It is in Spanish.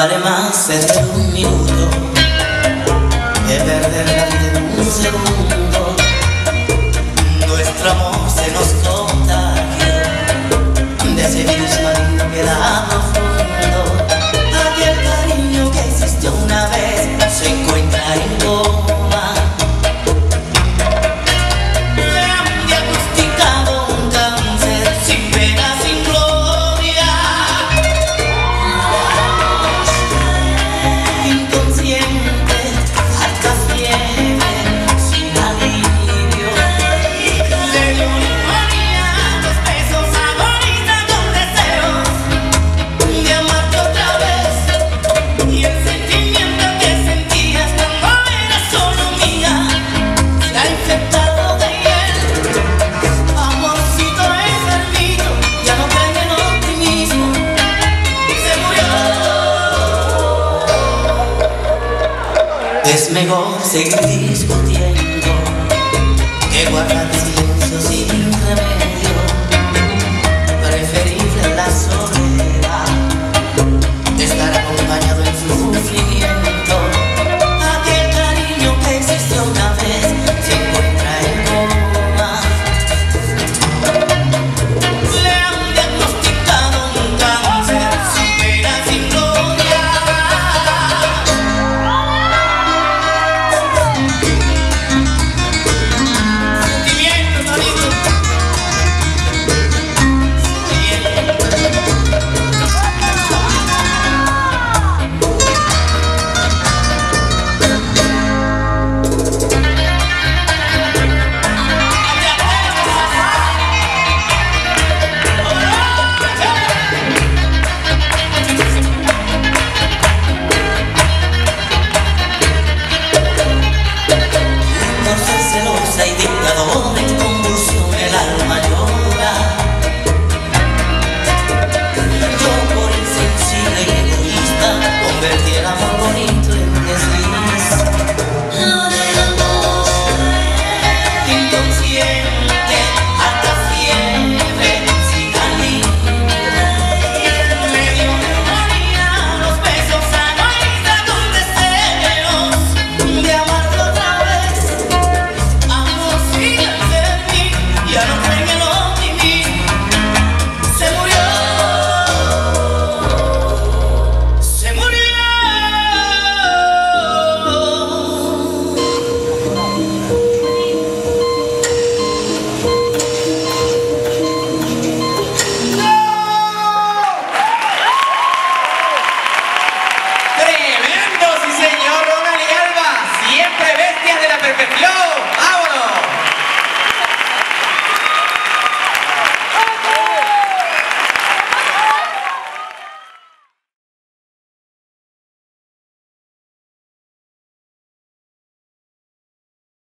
vale más ser un minuto. vez me goce seguir discutiendo.